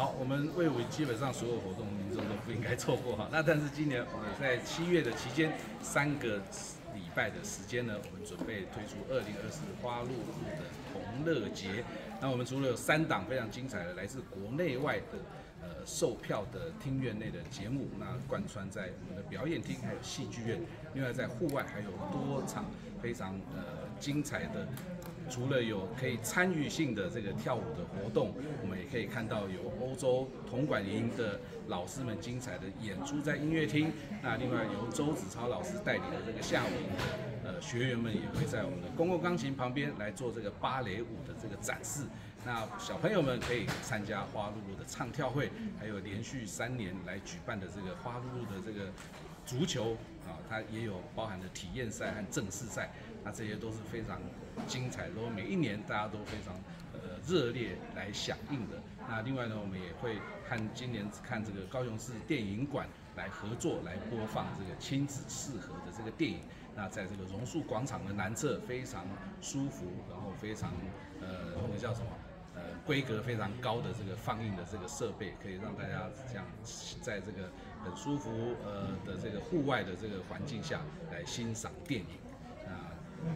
好，我们魏武基本上所有活动民众都不应该错过哈。那但是今年我们在七月的期间，三个礼拜的时间呢，我们准备推出二零二四花路路的同乐节。那我们除了有三档非常精彩的来自国内外的呃售票的厅院内的节目，那贯穿在我们的表演厅还有戏剧院，另外在户外还有多场非常呃精彩的。除了有可以参与性的这个跳舞的活动，我们也可以看到有欧洲铜管营的老师们精彩的演出在音乐厅。那另外由周子超老师带领的这个下午呃学员们也会在我们的公共钢琴旁边来做这个芭蕾舞的这个展示。那小朋友们可以参加花露露的唱跳会，还有连续三年来举办的这个花露露的这个足球啊，它也有包含的体验赛和正式赛。那这些都是非常精彩，都每一年大家都非常呃热烈来响应的。那另外呢，我们也会看今年看这个高雄市电影馆来合作来播放这个亲子适合的这个电影。那在这个榕树广场的南侧非常舒服，然后非常呃那个叫什么呃规格非常高的这个放映的这个设备，可以让大家这样在这个很舒服呃的这个户外的这个环境下来欣赏电影。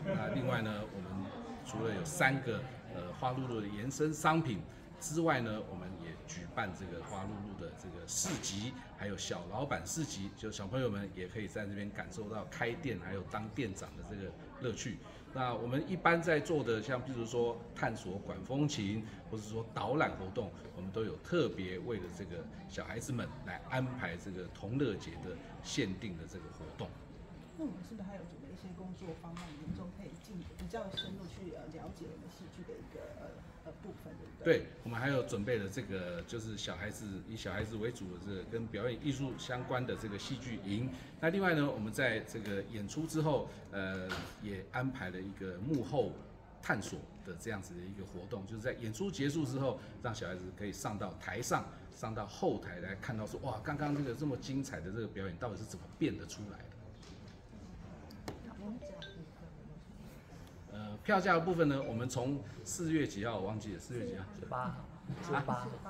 那另外呢，我们除了有三个呃花露露的延伸商品之外呢，我们也举办这个花露露的这个市集，还有小老板市集，就小朋友们也可以在这边感受到开店还有当店长的这个乐趣。那我们一般在做的，像比如说探索管风琴，或者说导览活动，我们都有特别为了这个小孩子们来安排这个同乐节的限定的这个活动。那我们是不是还有准备一些工作方案，民众可以进比较深入去呃了解我们戏剧的一个呃呃部分，对不对？对，我们还有准备了这个就是小孩子以小孩子为主的这个跟表演艺术相关的这个戏剧营。那另外呢，我们在这个演出之后，呃，也安排了一个幕后探索的这样子的一个活动，就是在演出结束之后，让小孩子可以上到台上，上到后台来看到说，哇，刚刚这个这么精彩的这个表演到底是怎么变得出来的。呃，票价的部分呢，我们从四月几号我忘记了，四月几号？十八号，十八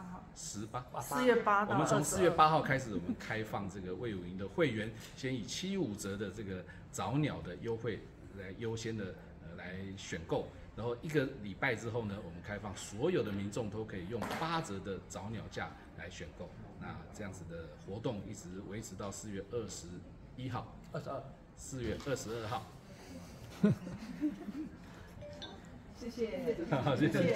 号，十八，四月八号。我们从四月八号开始，我们开放这个魏武营的会员，先以七五折的这个早鸟的优惠来优先的呃来选购，然后一个礼拜之后呢，我们开放所有的民众都可以用八折的早鸟价来选购。那这样子的活动一直维持到四月二十一号，二十二，四月二十二号。谢谢，谢谢。